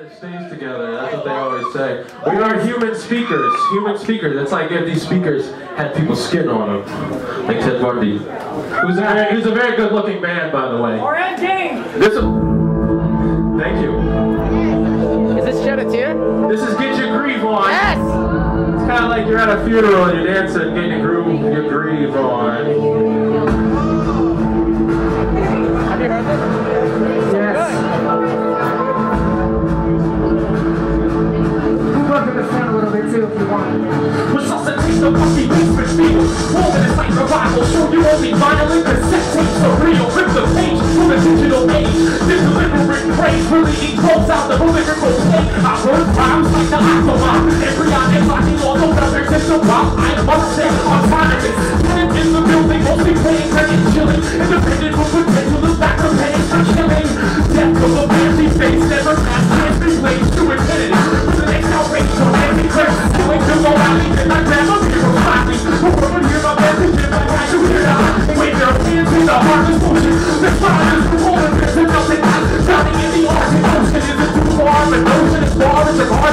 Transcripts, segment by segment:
that stays together. That's what they always say. We are human speakers. Human speakers. It's like if these speakers had people's skin on them, like Ted Bundy. Who's a very, who's a very good-looking man, by the way. Or Ed King. This is. Thank you. Is this Shed a Tear? This is Get Your Grieve On. Yes! It's kind of like you're at a funeral and you're dancing, getting your groove, your grieve on. Is like survival Show you only violent cassette tapes for real. Rip the page from the digital age. This deliberate praise really equals out the lyrical state. I burn rhymes like the Aquaman Embryonic locking on the weather Just a while I must say autonomous Tenant in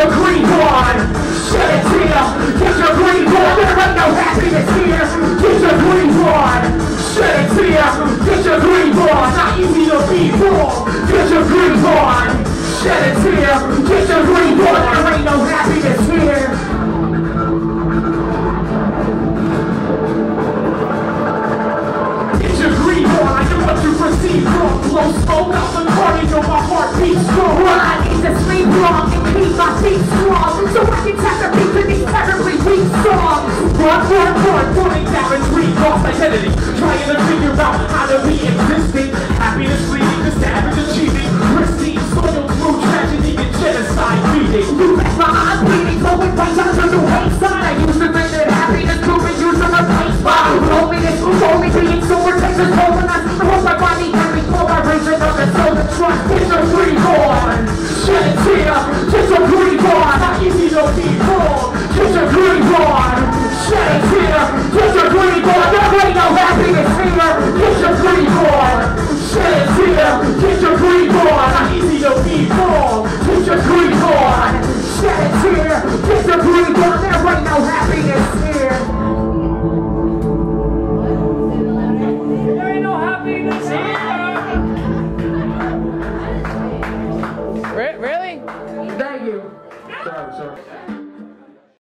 your grieve on, shed a tear. Get your grieve on, there ain't no happiness here. Get your grieve on, shed a tear. Get your grieve on, not easy to be wrong. Get your grieve on, shed a tear. Get your grieve on, there ain't no happiness Run, run, run, running down and dream lost identity. Trying to figure out how to be